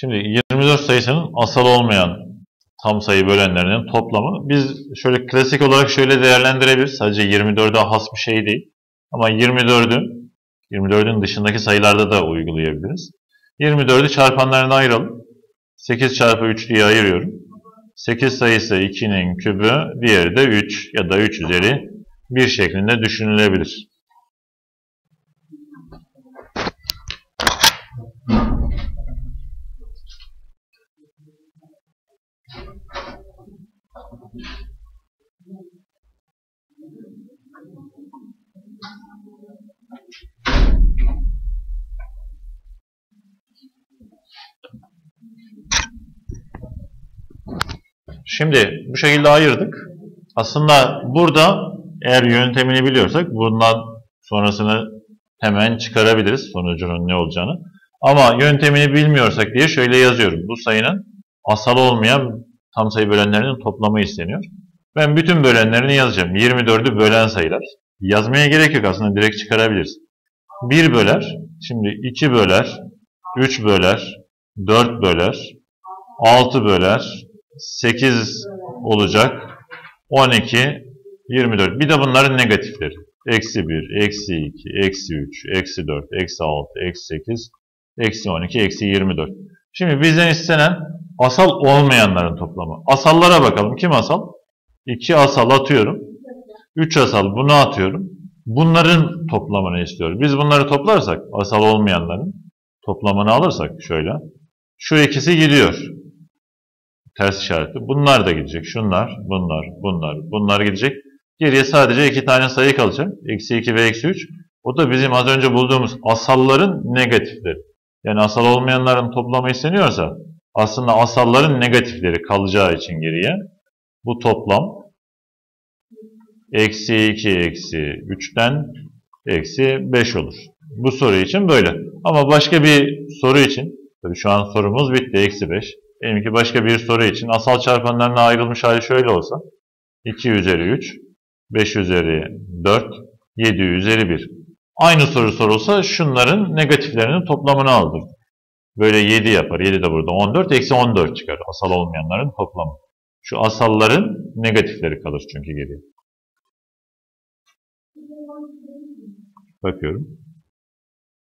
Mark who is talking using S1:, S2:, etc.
S1: Şimdi 24 sayısının asal olmayan tam sayı bölenlerinin toplamı. Biz şöyle klasik olarak şöyle değerlendirebiliriz. Sadece 24'e has bir şey değil. Ama 24'ü 24'ün dışındaki sayılarda da uygulayabiliriz. 24'ü çarpanlarına ayıralım. 8 çarpı 3 diye ayırıyorum. 8 sayısı 2'nin kübü, diğeri de 3 ya da 3 üzeri 1 şeklinde düşünülebilir. Şimdi bu şekilde ayırdık. Aslında burada eğer yöntemini biliyorsak bundan sonrasını hemen çıkarabiliriz sonucunun ne olacağını. Ama yöntemini bilmiyorsak diye şöyle yazıyorum. Bu sayının asal olmayan tam sayı bölenlerinin toplamı isteniyor. Ben bütün bölenlerini yazacağım. 24'ü bölen sayılar. Yazmaya gerek yok aslında direkt çıkarabiliriz. 1 böler, şimdi 2 böler, 3 böler, 4 böler, 6 böler, 8 olacak. 12, 24. Bir de bunların negatifleri. Eksi 1, eksi 2, eksi 3, eksi 4, eksi 6, eksi 8, eksi 12, eksi 24. Şimdi bizden istenen asal olmayanların toplamı. Asallara bakalım. Kim asal? 2 asal atıyorum. 3 asal bunu atıyorum. Bunların toplamını istiyoruz. Biz bunları toplarsak asal olmayanların toplamını alırsak şöyle. Şu ikisi gidiyor ters işaretli. Bunlar da gidecek. Şunlar, bunlar, bunlar, bunlar gidecek. Geriye sadece iki tane sayı kalacak. Eksi 2 ve eksi 3. O da bizim az önce bulduğumuz asalların negatifleri. Yani asal olmayanların toplamı isteniyorsa aslında asalların negatifleri kalacağı için geriye bu toplam eksi 2 eksi 3'ten eksi 5 olur. Bu soru için böyle. Ama başka bir soru için, tabii şu an sorumuz bitti, eksi 5. Diyelim ki başka bir soru için asal çarpanlarına ayrılmış hali şöyle olsa. 2 üzeri 3, 5 üzeri 4, 7 üzeri 1. Aynı soru sorulsa şunların negatiflerinin toplamını aldır. Böyle 7 yapar. 7 de burada 14. Eksi 14 çıkar. Asal olmayanların toplamı. Şu asalların negatifleri kalır çünkü geriye. Bakıyorum.